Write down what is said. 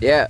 Yeah.